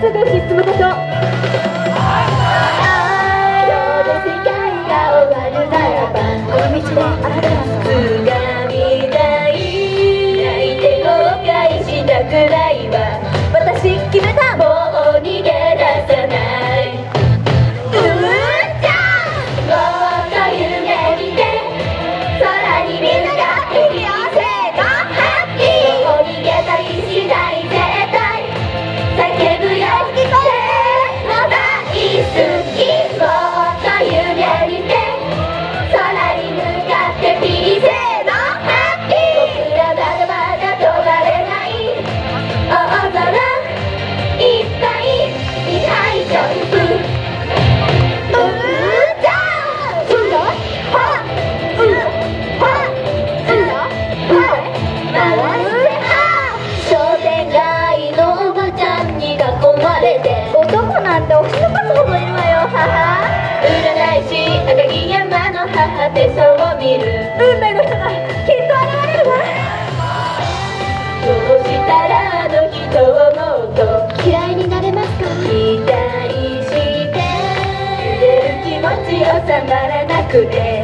の場所今日で世界が終わるならばこの道であなたがつがれて男なんて押しのかすほどいるわよはは占い師赤城山の母手相を見る。運命の人がきっと現れるわ。どうしたらあの人を思うと嫌いになれますか？期待してる気持ちを収まらなくて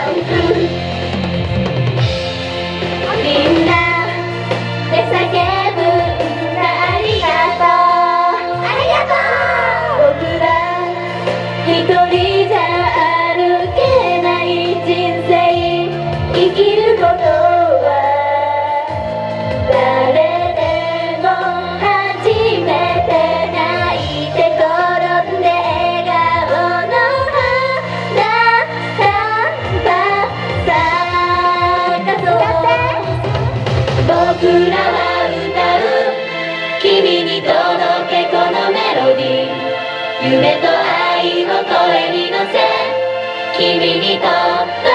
happy. 夢と愛を声に乗せ君にとって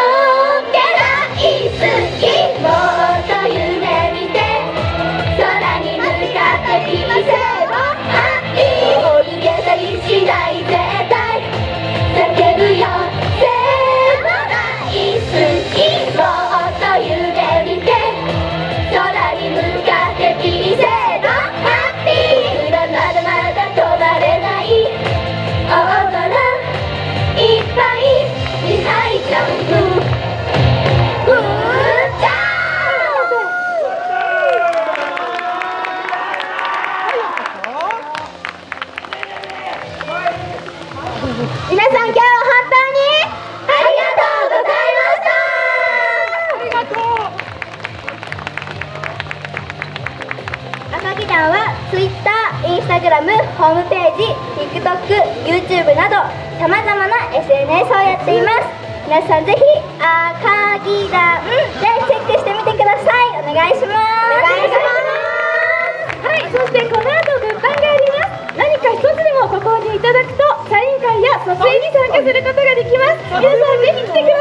Twitter、Instagram、ホームページ、TikTok、YouTube などさまざまな SNS をやっています皆さんぜひ赤木団でチェックしてみてくださいお願いしますお願いしますはい、そしてこの後物販があります。何か一つでもご購入いただくと、サイン会や撮影に参加することができます。皆さんぜひ来てください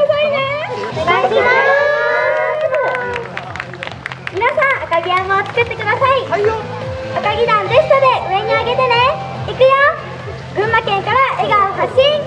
Así.